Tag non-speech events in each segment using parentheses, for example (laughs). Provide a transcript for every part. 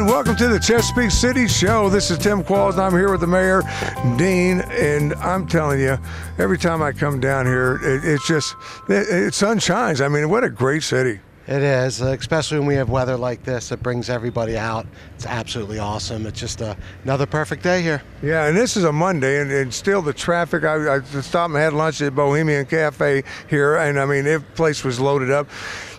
right, welcome to the Chesapeake City Show. This is Tim Qualls, and I'm here with the mayor, Dean. And I'm telling you, every time I come down here, it, it's just it, it sun shines. I mean, what a great city. It is, uh, especially when we have weather like this. It brings everybody out. It's absolutely awesome. It's just uh, another perfect day here. Yeah, and this is a Monday, and, and still the traffic. I, I stopped and had lunch at Bohemian Cafe here, and I mean, the place was loaded up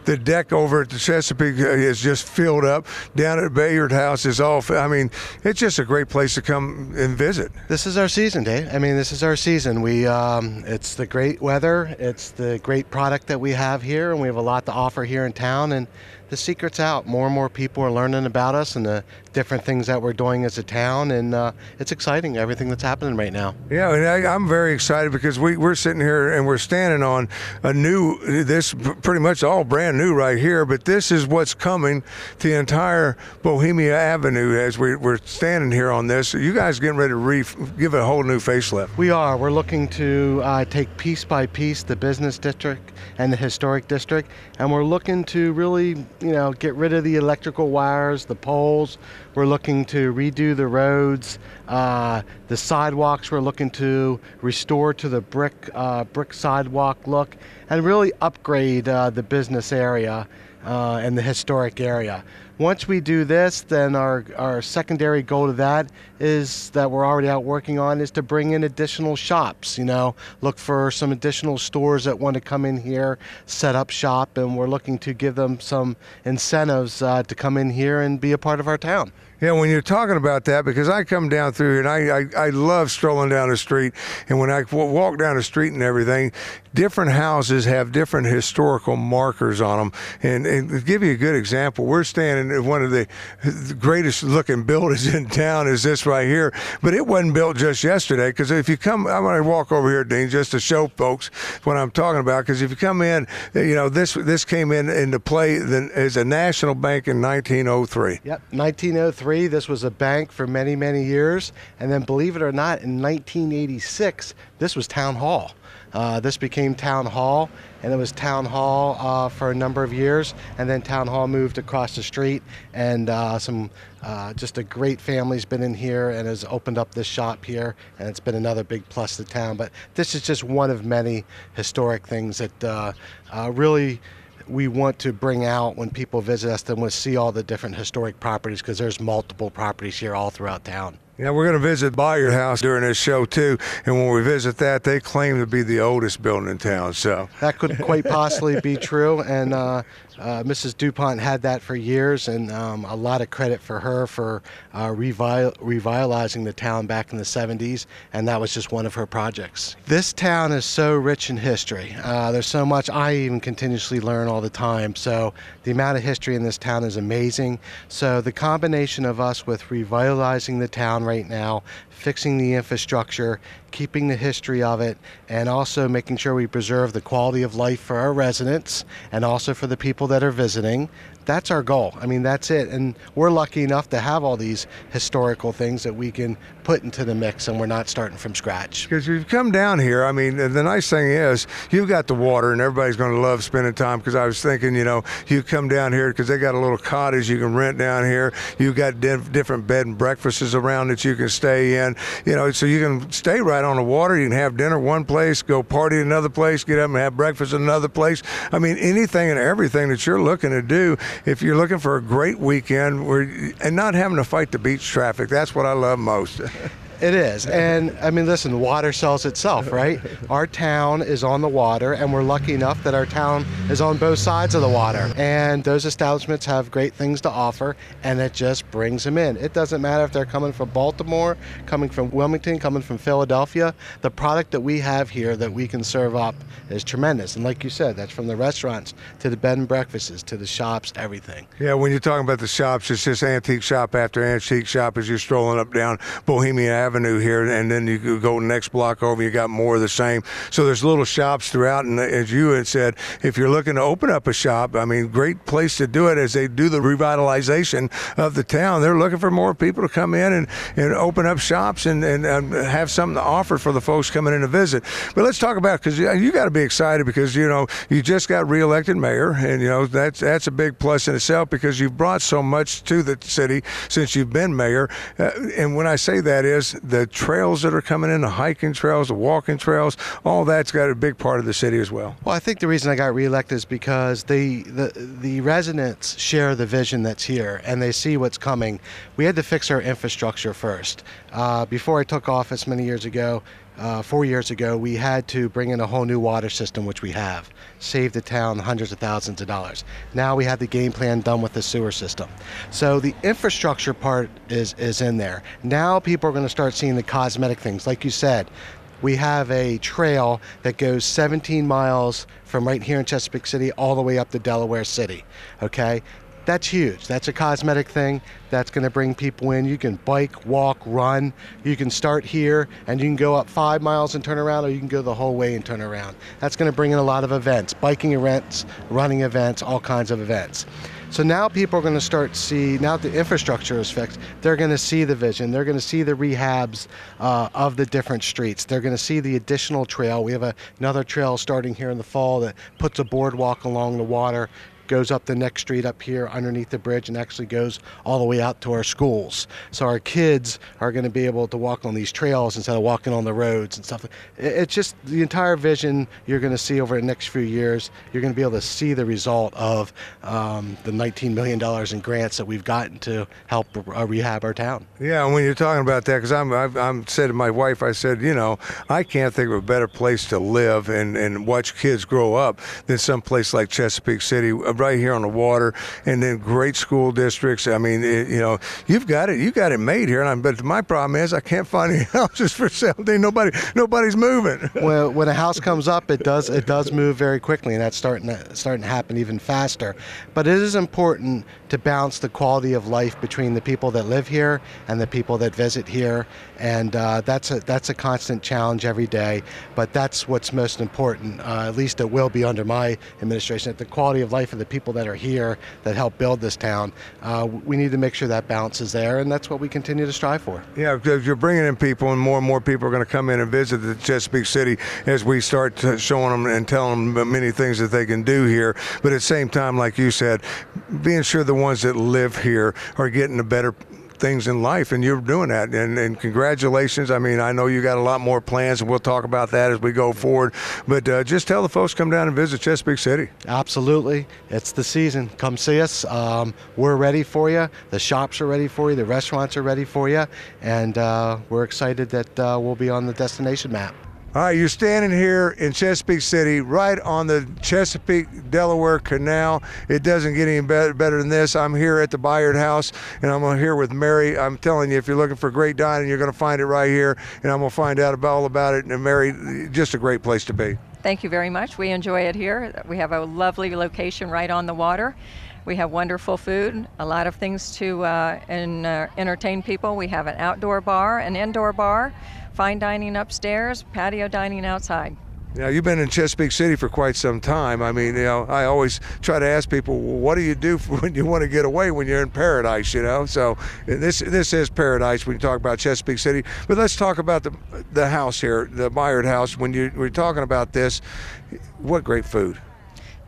the deck over at the Chesapeake is just filled up. Down at Bayard House is all. I mean, it's just a great place to come and visit. This is our season, Dave. I mean, this is our season. We um, it's the great weather. It's the great product that we have here, and we have a lot to offer here in town. And the secret's out. More and more people are learning about us and the different things that we're doing as a town, and uh, it's exciting. Everything that's happening right now. Yeah, and I, am very excited because we we're sitting here and we're standing on a new. This pretty much all brand new right here, but this is what's coming to the entire Bohemia Avenue as we, we're standing here on this. You guys getting ready to re- give it a whole new facelift? We are. We're looking to uh, take piece by piece the business district and the historic district, and we're looking to really you know, get rid of the electrical wires, the poles. We're looking to redo the roads, uh, the sidewalks. We're looking to restore to the brick uh, brick sidewalk look, and really upgrade uh, the business area uh, and the historic area. Once we do this, then our, our secondary goal to that is that we're already out working on is to bring in additional shops. You know, look for some additional stores that want to come in here, set up shop, and we're looking to give them some incentives uh, to come in here and be a part of our town. Yeah, when you're talking about that, because I come down through here and I, I, I love strolling down the street, and when I walk down the street and everything, different houses have different historical markers on them. And, and to give you a good example, we're standing in one of the, the greatest looking buildings in town is this right here, but it wasn't built just yesterday. Because if you come, I'm going to walk over here, Dean, just to show folks what I'm talking about. Because if you come in, you know this this came in into play as a national bank in 1903. Yep, 1903. This was a bank for many many years, and then believe it or not, in 1986, this was town hall. Uh, this became Town Hall, and it was Town Hall uh, for a number of years, and then Town Hall moved across the street, and uh, some uh, just a great family's been in here and has opened up this shop here, and it's been another big plus to town. But this is just one of many historic things that uh, uh, really we want to bring out when people visit us. They want to see all the different historic properties because there's multiple properties here all throughout town. Yeah, we're going to visit Bayard House during this show too, and when we visit that, they claim to be the oldest building in town. So that could quite possibly be true, and uh, uh, Mrs. Dupont had that for years, and um, a lot of credit for her for uh, revitalizing the town back in the 70s, and that was just one of her projects. This town is so rich in history. Uh, there's so much I even continuously learn all the time. So the amount of history in this town is amazing. So the combination of us with revitalizing the town right now, fixing the infrastructure, keeping the history of it, and also making sure we preserve the quality of life for our residents and also for the people that are visiting that's our goal. I mean, that's it. And we're lucky enough to have all these historical things that we can put into the mix and we're not starting from scratch. Because you've come down here, I mean, the nice thing is you've got the water and everybody's going to love spending time because I was thinking, you know, you come down here because they got a little cottage you can rent down here. You've got diff- different bed and breakfasts around that you can stay in, you know, so you can stay right on the water. You can have dinner one place, go party another place, get up and have breakfast another place. I mean, anything and everything that you're looking to do if you're looking for a great weekend and not having to fight the beach traffic, that's what I love most. (laughs) It is. (laughs) And I mean, listen, water sells itself, (laughs) right? Our town is on the water, and we're lucky enough that our town is on both sides of the water. And those establishments have great things to offer, and it just brings them in. It doesn't matter if they're coming from Baltimore, coming from Wilmington, coming from Philadelphia. The product that we have here that we can serve up is tremendous. And like you said, that's from the restaurants to the bed and breakfasts to the shops, everything. Yeah, when you're talking about the shops, it's just antique shop after antique shop as you're strolling up down Bohemian Avenue Avenue here, and then you go next block over, you got more of the same. So there's little shops throughout, and as you had said, if you're looking to open up a shop, I mean, great place to do it as they do the revitalization of the town. They're looking for more people to come in and, and open up shops and, and, and have something to offer for the folks coming in to visit. But let's talk about because you, you got to be excited because you know you just got reelected mayor, and you know that's that's a big plus in itself because you've brought so much to the city since you've been mayor. Uh, and when I say that is the trails that are coming in, the hiking trails, the walking trails, all that's got a big part of the city as well. Well, I think the reason I got reelected is because the the the residents share the vision that's here and they see what's coming. We had to fix our infrastructure first. Uh, before I took office many years ago, uh, four years ago, we had to bring in a whole new water system, which we have, save the town hundreds of thousands of dollars. Now we have the game plan done with the sewer system. So the infrastructure part is, is in there. Now people are going to start seeing the cosmetic things. Like you said, we have a trail that goes 17 miles from right here in Chesapeake City all the way up to Delaware City. Okay? That's huge. That's a cosmetic thing that's going to bring people in. You can bike, walk, run. You can start here and you can go up five miles and turn around, or you can go the whole way and turn around. That's going to bring in a lot of events biking events, running events, all kinds of events. So now people are going to start see, now that the infrastructure is fixed, they're going to see the vision. They're going to see the rehabs uh, of the different streets. They're going to see the additional trail. We have a, another trail starting here in the fall that puts a boardwalk along the water goes up the next street up here underneath the bridge and actually goes all the way out to our schools. So our kids are going to be able to walk on these trails instead of walking on the roads and stuff. It's just the entire vision you're going to see over the next few years. You're going to be able to see the result of um, the $19 million in grants that we've gotten to help uh, rehab our town. Yeah, when you're talking about that, because I'm, I've, I'm said to my wife, I said, you know, I can't think of a better place to live and, and watch kids grow up than some place like Chesapeake City right here on the water, and then great school districts. I mean, it, you know, you've got it, you got it made here. And I'm, but my problem is I can't find any (laughs) houses for sale. Nobody, nobody's moving. (laughs) well, when a house comes up, it does it does move very quickly, and that's starting to, starting to happen even faster. But it is important to balance the quality of life between the people that live here and the people that visit here, and uh, that's a that's a constant challenge every day. But that's what's most important. Uh, at least it will be under my administration. That the quality of life of the people that are here that help build this town, uh, we need to make sure that balance is there, and that's what we continue to strive for. Yeah, because you're bringing in people, and more and more people are going to come in and visit the Chesapeake City as we start showing them and telling them many things that they can do here. But at the same time, like you said, being sure the ones that live here are getting a better things in life, and you're doing that. And, and, congratulations. I mean, I know you got a lot more plans, and we'll talk about that as we go forward. But uh, just tell the folks come down and visit Chesapeake City. Absolutely, it's the season. Come see us. Um, we're ready for you. The shops are ready for you. The restaurants are ready for you, and uh, we're excited that uh, we'll be on the destination map. All right, you're standing here in Chesapeake City, right on the Chesapeake Delaware Canal. It doesn't get any better, better than this. I'm here at the Bayard House, and I'm here with Mary. I'm telling you, if you're looking for great dining, you're going to find it right here, and I'm going to find out about, all about it. And Mary, just a great place to be. Thank you very much. We enjoy it here. We have a lovely location right on the water. We have wonderful food, a lot of things to uh, in, uh, entertain people. We have an outdoor bar, an indoor bar fine dining upstairs, patio dining outside. Now, you've been in Chesapeake City for quite some time. I mean, you know, I always try to ask people, well, what do you do (laughs) when you want to get away when you're in paradise, you know? So this this is paradise when you talk about Chesapeake City. But let's talk about the the house here, the Bayard House. When you we're talking about this, what great food.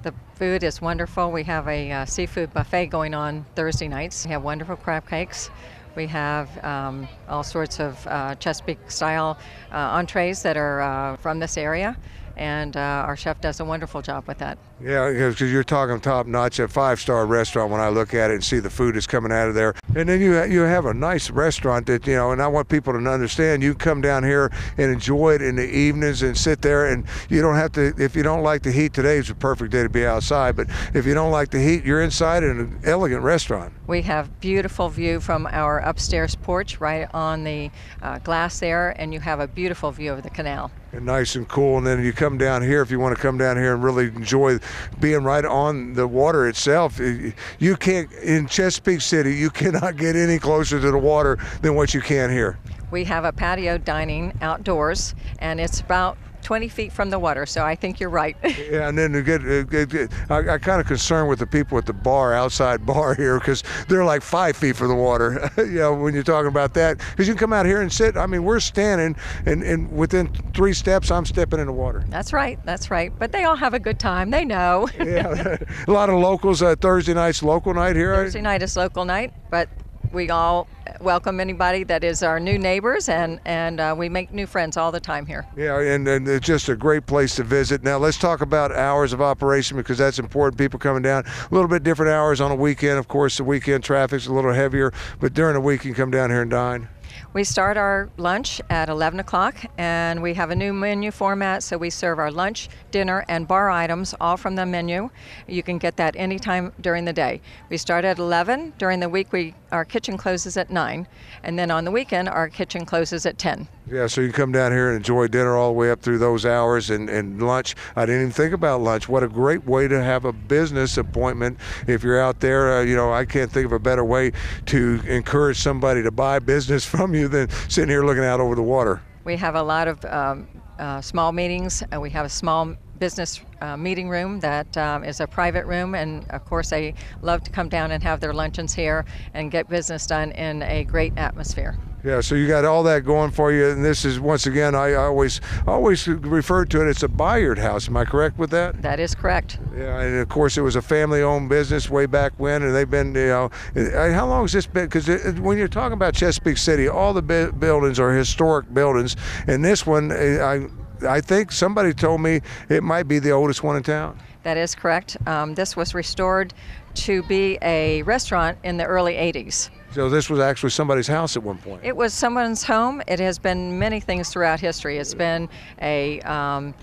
The food is wonderful. We have a uh, seafood buffet going on Thursday nights. We have wonderful crab cakes. We have um, all sorts of uh, Chesapeake style uh, entrees that are uh, from this area and uh, our chef does a wonderful job with that. Yeah, because you're talking top notch, a five star restaurant. When I look at it and see the food is coming out of there, and then you you have a nice restaurant that you know, and I want people to understand you come down here and enjoy it in the evenings and sit there, and you don't have to. If you don't like the heat, today is a perfect day to be outside. But if you don't like the heat, you're inside in an elegant restaurant. We have beautiful view from our upstairs porch, right on the uh, glass there, and you have a beautiful view of the canal and nice and cool. And then you come down here if you want to come down here and really enjoy being right on the water itself. You can't in Chesapeake City. You cannot get any closer to the water than what you can here. We have a patio dining outdoors, and it's about 20 feet from the water, so I think you're right. (laughs) Yeah, and then get, uh, get I, I kind of concerned with the people at the bar, outside (laughs) bar here, because they're like five feet from the water. (laughs) you know, when you're talking about that, because you can come out here and sit. I mean, we're standing, and, and within three steps, I'm stepping in the water. that's right, that's right. But they all have a good time. They know. Yeah, a lot of locals. Uh, Thursday night's local night here. Thursday night is local night, but we all welcome anybody that is our new neighbors, and and uh, we make new friends all the time here. Yeah, and, and it's just a great place to visit. Now, let's talk about hours of operation because that's important. People coming down a little bit different hours on a weekend. Of course, the weekend traffic's a little heavier, but during the week, you can come down here and dine. We start our lunch at 11 o'clock, and we have a new menu format. So we serve our lunch, dinner, and bar items all from the menu. You can get that anytime during the day. We start at 11. During the week, we our kitchen closes at 9, and then on the weekend, our kitchen closes at 10. Yeah, so you can come down here and enjoy dinner all the way up through those hours and, and lunch. I didn't even think about lunch. What a great way to have a business appointment. If you're out there, uh, you know, I can't think of a better way to encourage somebody to buy business (laughs) from you than sitting here looking out over the water. We have a lot of um, uh, small meetings. Uh, we have a small business uh, meeting room that um, is a private room, and of course, they love to come down and have their luncheons here and get business done in a great atmosphere. Yeah, so you got all that going for you, and this is once again, I always always refer to it. It's a Bayard house. Am I correct with that? That is correct. Yeah, and of course it was a family-owned business way back when, and they've been, you know, how long has this been? Because when you're talking about Chesapeake City, all the buildings are historic buildings, and this one, uh, I I think somebody told me it might be the oldest one in town. That is correct. Um, this was restored to be a restaurant in the early 80s. So this was actually somebody's house at one point. It was someone's home. It has been many things throughout history. It's been a, um,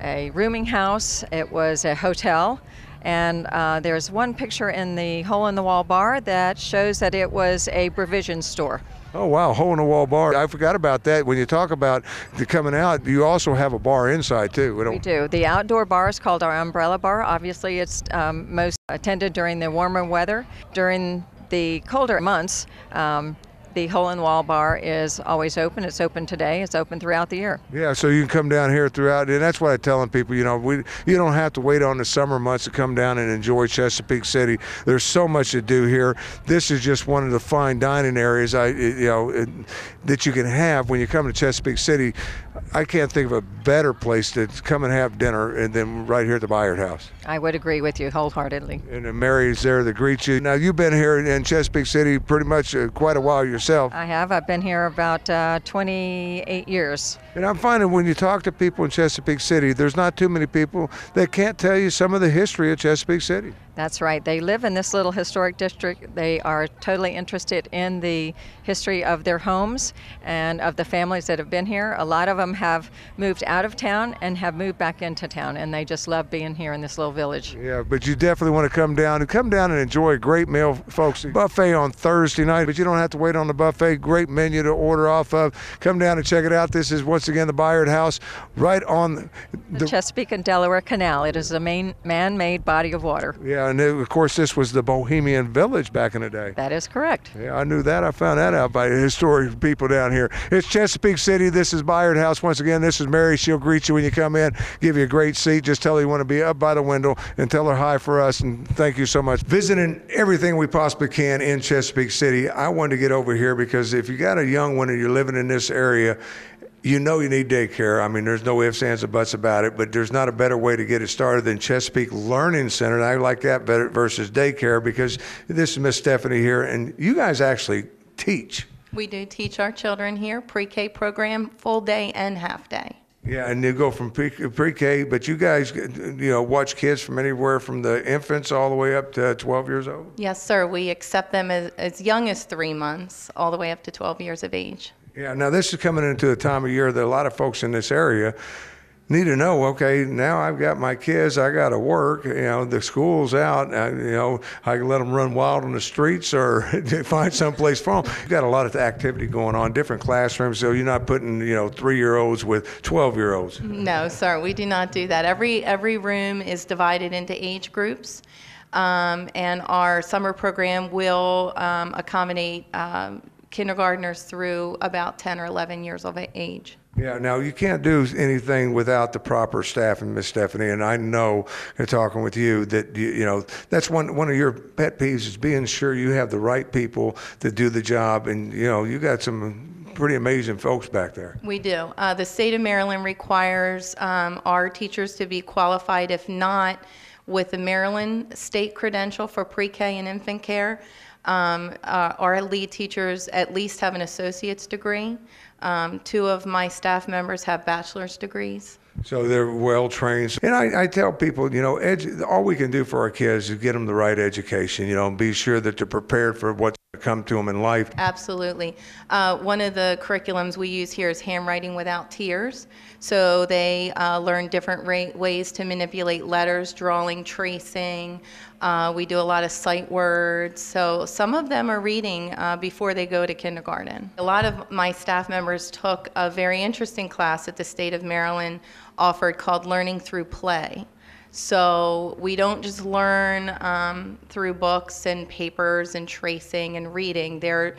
a rooming house, it was a hotel, and uh, there's one picture in the hole in the wall bar that shows that it was a provision store. Oh wow, hole in the wall bar. I forgot about that. When you talk about the coming out, you also have a bar inside too. We We do. The outdoor bar is called our umbrella bar. Obviously, it's um, most attended during the warmer weather. During the colder months, um, the hole in wall bar is always open. It's open today. It's open throughout the year. Yeah, so you can come down here throughout, and that's what I'm telling people. You know, we you don't have to wait on the summer months to come down and enjoy Chesapeake City. There's so much to do here. This is just one of the fine dining areas I you know it, that you can have when you come to Chesapeake City. I can't think of a better place to come and have dinner and then right here at the Bayard House. I would agree with you wholeheartedly. And Mary's there to greet you. Now you've been here in Chesapeake City pretty much uh, quite a while yourself. I have. I've been here about uh, 28 years. And I'm finding when you talk to people in Chesapeake City, there's not too many people that can't tell you some of the history of Chesapeake City. That's right. They live in this little historic district. They are totally interested in the history of their homes and of the families that have been here. A lot of them have moved out of town and have moved back into town, and they just love being here in this little village. Yeah, but you definitely want to come down and come down and enjoy a great meal, folks. Buffet on Thursday night, but you don't have to wait on the buffet. Great menu to order off of. Come down and check it out. This is once again the Bayard House, right on The, the. Chesapeake and Delaware Canal. It is a main man-made body of water. Yeah, and it, of course this was the Bohemian Village back in the day. That is correct. Yeah, I knew that. I found that out by historic people down here. It's Chesapeake City. This is Bayard House. Once again, this is Mary. She'll greet you when you come in, give you a great seat. Just tell her you want to be up by the window and tell her hi for us. And thank you so much. Visiting everything we possibly can in Chesapeake City. I wanted to get over here because if you got a young one and you're living in this area, you know you need daycare. I mean, there's no ifs, ands, or buts about it, but there's not a better way to get it started than Chesapeake Learning Center. And I like that better versus daycare because this is Miss Stephanie here, and you guys actually teach. We do teach our children here, pre-K program, full day and half day. Yeah, and you go from pre- pre-K, but you guys, you know, watch kids from anywhere from the infants all the way up to 12 years old. Yes, sir, we accept them as, as young as three months, all the way up to 12 years of age. Yeah, now this is coming into a time of year that a lot of folks in this area need to know. Okay, now I've got my kids. I got to work. You know, the school's out. I, you know, I can let them run wild on the streets or (laughs) find someplace for them. You've got a lot of activity going on, different classrooms. So you're not putting you know three year olds with 12 year olds. No, sir, we do not do that. Every, every room is divided into age groups. Um, and our summer program will um, accommodate um, kindergartners through about 10 or 11 years of age. Yeah, now you can't do anything without the proper staff, and Miss Stephanie, and I know, talking with you, that you, you know that's one one of your pet peeves is being sure you have the right people to do the job, and you know you got some pretty amazing folks back there. We do. Uh, the state of Maryland requires um, our teachers to be qualified, if not with the Maryland state credential for pre-K and infant care. Um, uh, our lead teachers at least have an associate's degree. Um, two of my staff members have bachelor's degrees. So they're well trained. And I, I tell people, you know, edu- all we can do for our kids is get them the right education, you know, and be sure that they're prepared for what's come to them in life. Absolutely. Uh, one of the curriculums we use here is handwriting without tears. So they uh, learn different ways to manipulate letters, drawing, tracing. Uh, we do a lot of sight words. So some of them are reading uh, before they go to kindergarten. A lot of my staff members took a very interesting class that the state of Maryland offered called Learning Through Play. So we don't just learn um, through books and papers and tracing and reading. They're,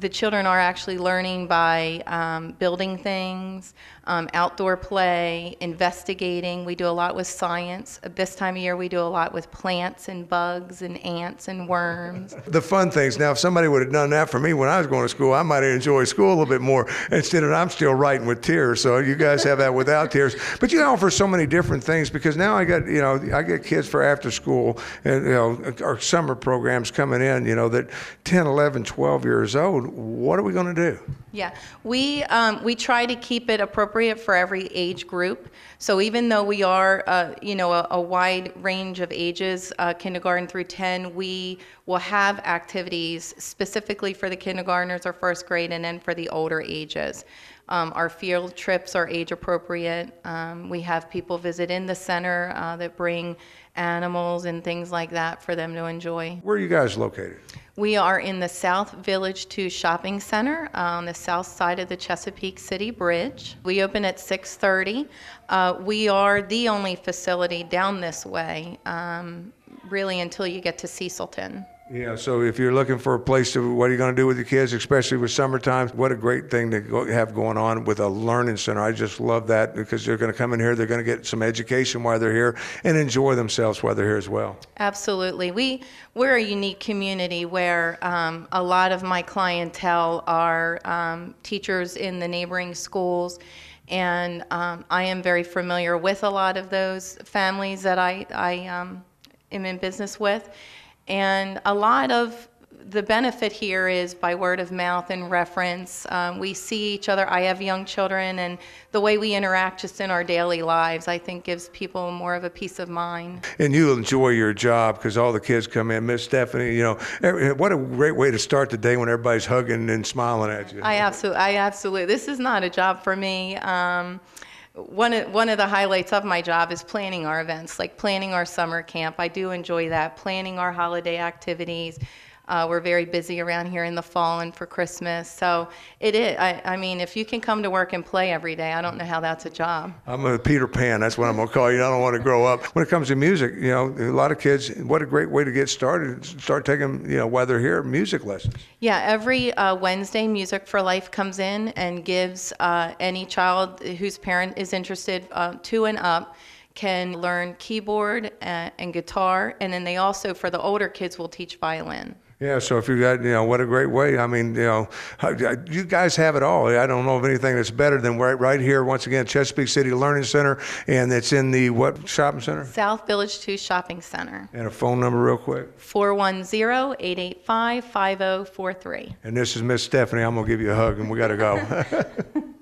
the children are actually learning by um, building things, um, outdoor play, investigating. We do a lot with science. At this time of year, we do a lot with plants and bugs and ants and worms. (laughs) The fun things. Now, if somebody would have done that for me when I was going to school, I might have enjoyed school a little bit more. Instead of I'm still writing with tears. So you guys have that without tears. But you offer so many different things because now I got you know I get kids for after school and you know our summer programs coming in. You know that 10, 11, 12 years old. What are we going to do? Yeah, we um, we try to keep it appropriate for every age group. So even though we are, uh, you know, a, a wide range of ages, uh, kindergarten through 10, we will have activities specifically for the kindergartners or first grade, and then for the older ages. Um, our field trips are age appropriate. Um, we have people visit in the center uh, that bring animals and things like that for them to enjoy. Where are you guys located? We are in the South Village 2 Shopping Center on the south side of the Chesapeake City Bridge. We open at 6:30. Uh, we are the only facility down this way, um, really until you get to Cecilton. Yeah, so if you're looking for a place to, what are you going to do with your kids, especially with summertime? What a great thing to go, have going on with a learning center. I just love that because they're going to come in here, they're going to get some education while they're here and enjoy themselves while they're here as well. Absolutely. We, we're a unique community where um, a lot of my clientele are um, teachers in the neighboring schools. And um, I am very familiar with a lot of those families that I, I um, am in business with. And a lot of the benefit here is by word of mouth and reference. Um, we see each other. I have young children, and the way we interact just in our daily lives, I think, gives people more of a peace of mind. And you enjoy your job because all the kids come in. Miss Stephanie, you know, what a great way to start the day when everybody's hugging and smiling at you. I absolutely, I absolutely. This is not a job for me. Um, one of, one of the highlights of my job is planning our events, like planning our summer camp. I do enjoy that. Planning our holiday activities. Uh, we're very busy around here in the fall and for Christmas. So it is. I, I mean, if you can come to work and play every day, I don't know how that's a job. I'm a Peter Pan. That's what I'm gonna call you. I don't want to grow up. When it comes to music, you know, a lot of kids. What a great way to get started. Start taking, you know, while they're here, music lessons. Yeah, every uh, Wednesday, Music for Life comes in and gives uh, any child whose parent is interested, uh, two and up, can learn keyboard and, and guitar, and then they also, for the older kids, will teach violin. Yeah. So if you got, you know, what a great way. I mean, you know, you guys have it all. I don't know of anything that's better than right, right here. Once again, Chesapeake City Learning Center, and it's in the what shopping center? South Village 2 Shopping Center, And a phone number, real quick. 410 885 5043. And this is Miss Stephanie. I'm gonna give you a hug, and we gotta go. (laughs) (laughs)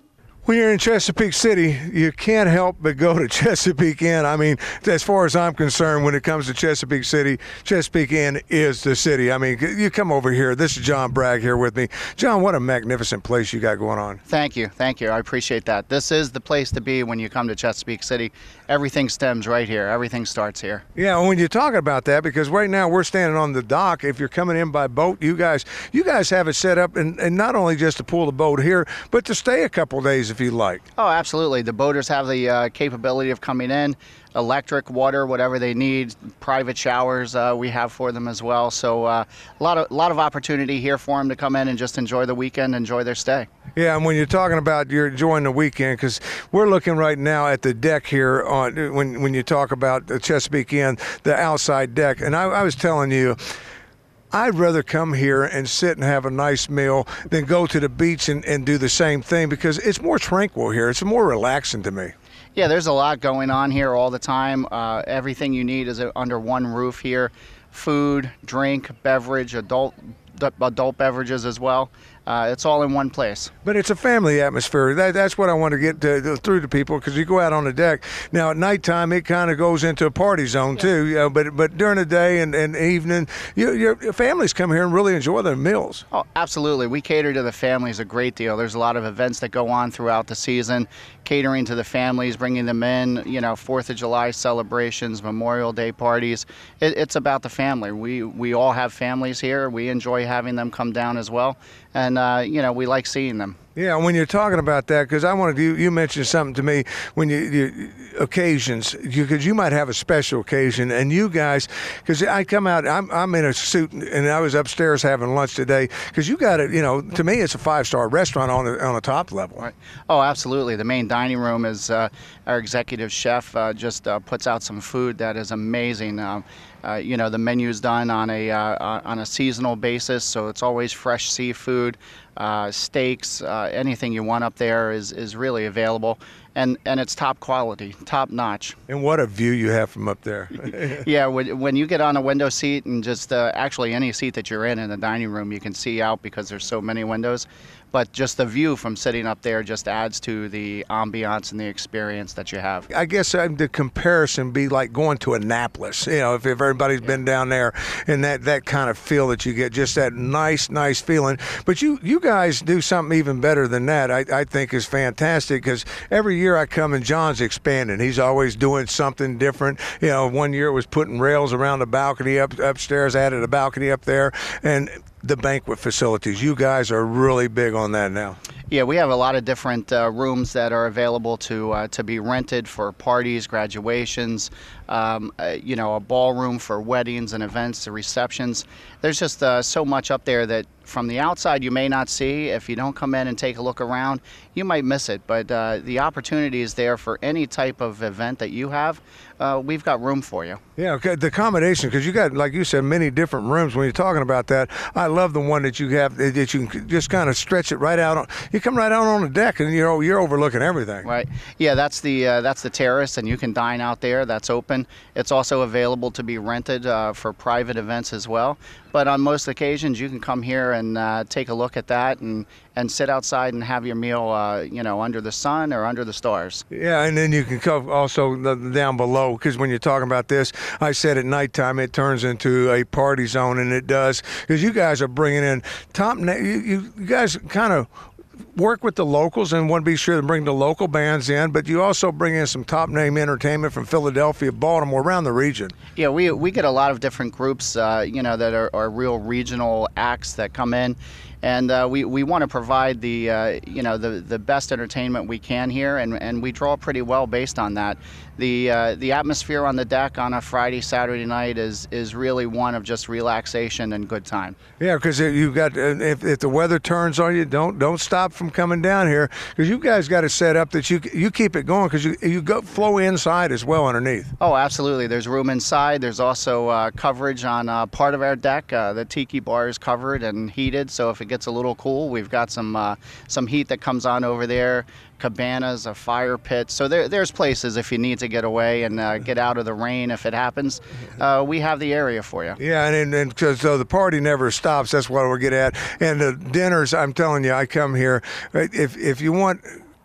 When you're in Chesapeake City, you can't help but go to (laughs) Chesapeake Inn. I mean, as far as I'm concerned, when it comes to Chesapeake City, Chesapeake Inn is the city. I mean, you come over here. This is John Bragg here with me. John, what a magnificent place you got going on. Thank you, thank you. I appreciate that. This is the place to be when you come to Chesapeake City. Everything stems right here. Everything starts here. Yeah, when you're talking about that, because right now we're standing on the dock. If you're coming in by boat, you guys, you guys have it set up, and, and not only just to pull the boat here, but to stay a couple days if you like. Oh, absolutely. The boaters have the uh, capability of coming in. Electric, water, whatever they need. Private showers uh, we have for them as well. So uh, a lot of lot of opportunity here for them to come in and just enjoy the weekend, enjoy their stay. Yeah, and when you're talking about you're enjoying the weekend, because we're looking right now at the deck here on when when you talk about the Chesapeake Inn, the outside deck, and I, I was telling you. I'd rather come here and sit and have a nice meal than go to the beach and, and do the same thing because it's more tranquil here. It's more relaxing to me. Yeah, there's a lot going on here all the time. Uh, everything you need is under one roof here food, drink, beverage, adult adult beverages as well. Uh, it's all in one place. But it's a family atmosphere. That, that's what I want to get to, through to people because you go out on the deck. Now at nighttime, it kind of goes into a party zone too. You know, but but during the day and, and evening, you, your families come here and really enjoy their meals. Oh, absolutely. We cater to the families a great deal. There's a lot of events that go on throughout the season, catering to the families, bringing them in. You know, Fourth of July celebrations, Memorial Day parties. It, it's about the family. We we all have families here. We enjoy having them come down as well and uh, you know we like seeing them. Yeah, when you're talking about that, because I wanted you, you mentioned something to me when you, you occasions, because you, you, might have a special occasion, and you guys, because I come out, I'm, I'm in a suit, and I was upstairs having lunch today, because you got it, you know, to me, it's a five star restaurant on the, on the top level. Right. Oh, absolutely. The main dining room is uh, our executive chef uh, just uh, puts out some food that is amazing. Um, uh, you know the menu's done on a uh, on a seasonal basis, so it's always fresh seafood, uh, steaks, uh, anything you want up there is is really available, and and it's top quality, top notch. And what a view you have from up there! (laughs) (laughs) yeah, when, when you get on a window seat and just uh, actually any seat that you're in in the dining room, you can see out because there's so many windows but just the view from sitting up there just adds to the ambiance and the experience that you have. I guess the comparison be like going to Annapolis. You know, if, if everybody's yeah. been down there, and that that kind of feel that you get, just that nice, nice feeling. But you you guys do something even better than that. I, I think is fantastic because every year I come and John's expanding. He's always doing something different. You know, one year it was putting rails around the balcony up upstairs, added a balcony up there, and the banquet facilities. You guys are really big on that now. Yeah, we have a lot of different uh, rooms that are available to uh, to be rented for parties, graduations, um, uh, you know, a ballroom for weddings and events, the receptions. There's just uh, so much up there that from the outside you may not see. If you don't come in and take a look around, you might miss it. But uh, the opportunity is there for any type of event that you have. Uh, we've got room for you. Yeah, okay. The accommodation, because you got, like you said, many different rooms. When you're talking about that, I love the one that you have that you can just kind of stretch it right out. On, you come right out on the deck, and you're you're overlooking everything. Right. Yeah, that's the uh, that's the terrace, and you can dine out there. That's open. It's also available to be rented uh, for private events as well. But on most occasions, you can come here and uh, take a look at that and, and sit outside and have your meal, uh, you know, under the sun or under the stars. Yeah, and then you can come also down below because when you're talking about this, I said at nighttime it turns into a party zone, and it does because you guys are bringing in top. You, you guys kind of work with the locals and want to be sure to bring the local bands in, but you also bring in some top name entertainment from Philadelphia, Baltimore, around the region. Yeah, we, we get a lot of different groups, uh, you know, that are, are real regional acts that come in and uh, we, we want to provide the uh, you know the, the best entertainment we can here and, and we draw pretty well based on that. The uh, the atmosphere on the deck on a Friday Saturday night is is really one of just relaxation and good time. Yeah because you've got uh, if, if the weather turns on you don't don't stop from coming down here because you guys got to set up that you you keep it going because you you go flow inside as well underneath. Oh absolutely. There's room inside. There's also uh, coverage on uh, part of our deck. The tiki bar is covered and heated so if it gets a little cool. We've got some uh, some heat that comes on over there, cabanas, a fire pit. So there, there's places if you need to get away and uh, get out of the rain if it happens. (laughs) Uh, we have the area for you. Yeah, and and cause, so the party never stops. That's what we'll get at. And the dinners, I'm telling you, I come here. If if you want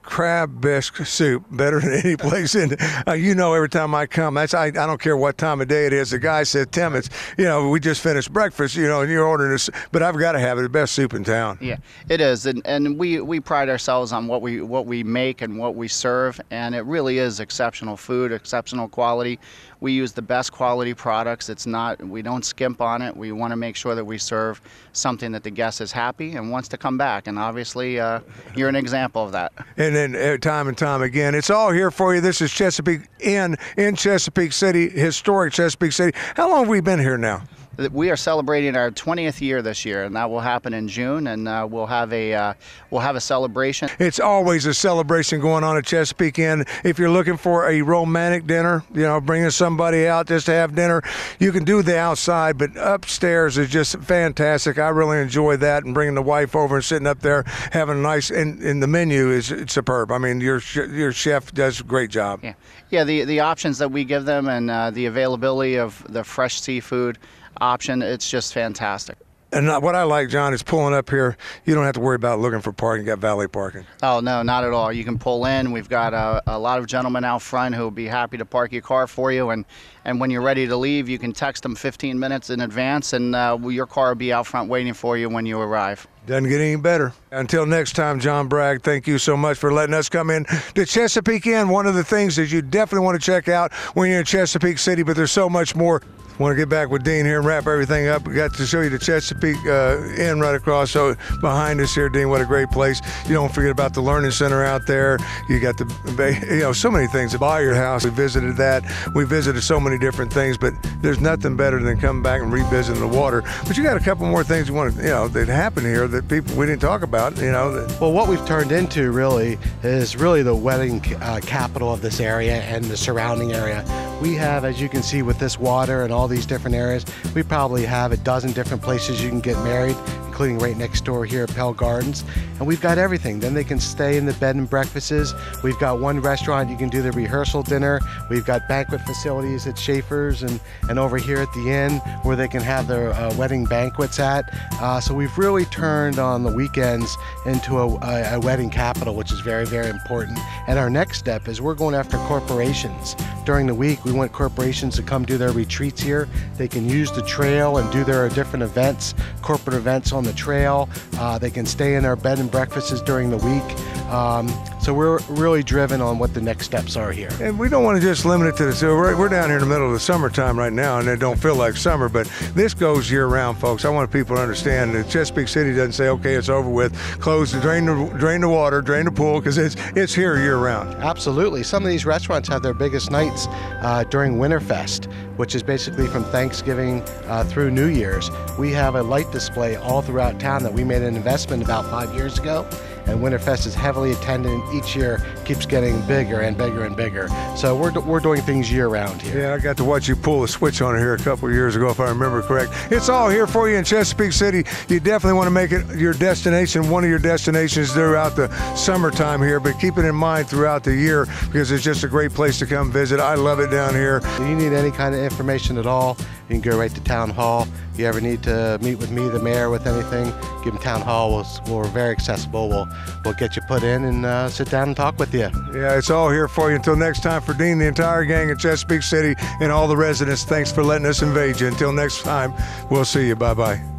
crab bisque soup better than any place in. Uh, you know, every time I come, that's I, I don't care what time of day it is. The guy said, "Tim, it's you know we just finished breakfast, you know, and you're ordering this, but I've got to have it, the best soup in town." Yeah, it is, and and we we pride ourselves on what we what we make and what we serve, and it really is exceptional food, exceptional quality. We use the best quality products. It's not we don't skimp on it. We want to make sure that we serve something that the guest is happy and wants to come back, and obviously uh, you're an example of that. And and uh, time and time again. It's all here for you. This is Chesapeake Inn in Chesapeake City, historic Chesapeake City. How long have we been here now? We are celebrating our 20th year this year, and that will happen in June. And uh, we'll have a uh, we'll have a celebration. It's always a celebration going on at Chesapeake Inn. If you're looking for a romantic dinner, you know, bringing somebody out just to have dinner, you can do the outside, but upstairs is just fantastic. I really enjoy that, and bringing the wife over and sitting up there having a nice. And, and the menu is superb. I mean, your your chef does a great job. Yeah, yeah. The the options that we give them and uh, the availability of the fresh seafood option. It's just fantastic. And what I like, John, is pulling up here. You don't have to worry about looking for parking. You got valet parking. Oh no, not at all. You can pull in. We've got a, a lot of gentlemen out front who will be happy to park your car for you. And and when you're ready to leave, you can text them 15 minutes in advance, and uh, your car will be out front waiting for you when you arrive. Doesn't get any better. Until next time, John Bragg, thank you so much for letting us come in to Chesapeake Inn. One of the things that you definitely want to check out when you're in Chesapeake City, but there's so much more want to get back with Dean here and wrap everything up. We got to show you the Chesapeake uh, Inn right across so behind us here, Dean. What a great place! You don't forget about the Learning Center out there. You got the, (laughs) you know, so many things. The Bayard House, we visited that. We visited so many different things, but there's nothing better than coming back and revisiting the water. But you got a couple more things you want to, you know, that happen here that people we didn't talk about. You know. That, well, what we've turned into really is really the wedding uh, capital of this area and the surrounding area. We have, as you can see, with this water and all these different areas. We probably have a dozen different places you can get married, including right next door here at Pell Gardens. And we've got everything. Then they can stay in the bed and breakfasts. We've got one restaurant you can do the rehearsal dinner. We've got banquet facilities at Schaefer's and, and over here at the inn where they can have their uh, wedding banquets at. Uh, so we've really turned on the weekends into a, a, a wedding capital, which is very, very important. And our next step is we're going after corporations. During the week, we want corporations to come do their retreats here. They can use the trail and do their different events, corporate events on the trail. Uh, they can stay in our bed and breakfasts during the week. Um, so we're really driven on what the next steps are here. And we don't want to just limit it to the, so we're, we're down here in the middle of the summertime right now and it don't feel like summer, but this goes year round, folks. I want people to understand that Chesapeake City doesn't say, okay, it's over with, close, the, drain the, drain the water, drain the pool, because it's, it's here year round. Absolutely. Some of these restaurants have their biggest nights uh, during Winterfest, which is basically from Thanksgiving uh, through New Year's. We have a light display all throughout town that we made an investment about five years ago and Winterfest is heavily attended and each year keeps getting bigger and bigger and bigger. So we're, we're doing things year round here. Yeah, I got to watch you pull the switch on here a couple years ago, if I remember correct. It's all here for you in Chesapeake City. You definitely want to make it your destination, one of your destinations throughout the summertime here, but keep it in mind throughout the year because it's just a great place to come visit. I love it down here. If you need any kind of information at all, you can go right to Town Hall. If you ever need to meet with me, the mayor, with anything, give them Town Hall. We'll, we're very accessible. We'll, we'll get you put in and uh, sit down and talk with you. Yeah, it's all here for you. Until next time, for Dean, the entire gang in Chesapeake City, and all the residents, thanks for letting us invade you. Until next time, we'll see you. Bye bye.